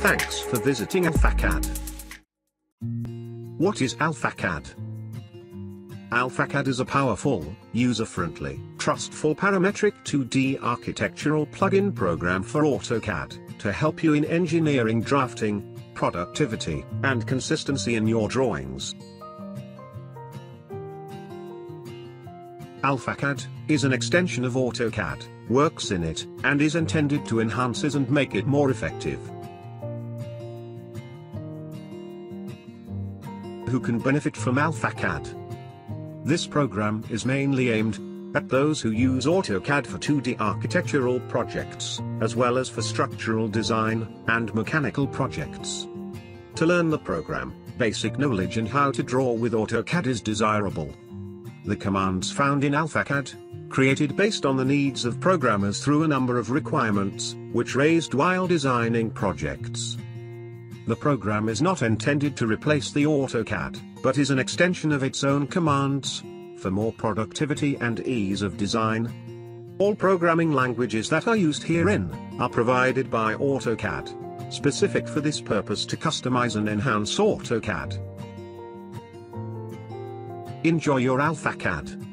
Thanks for visiting AlphaCAD. What is AlphaCAD? AlphaCAD is a powerful, user-friendly, trustful parametric 2D architectural plugin program for AutoCAD, to help you in engineering drafting, productivity, and consistency in your drawings. AlphaCAD is an extension of AutoCAD, works in it, and is intended to enhance it and make it more effective. Who can benefit from AlphaCAD? This program is mainly aimed at those who use AutoCAD for 2D architectural projects, as well as for structural design and mechanical projects. To learn the program, basic knowledge and how to draw with AutoCAD is desirable. The commands found in AlphaCAD, created based on the needs of programmers through a number of requirements, which raised while designing projects. The program is not intended to replace the AutoCAD, but is an extension of its own commands, for more productivity and ease of design. All programming languages that are used herein, are provided by AutoCAD, specific for this purpose to customize and enhance AutoCAD. Enjoy your AlphaCAD.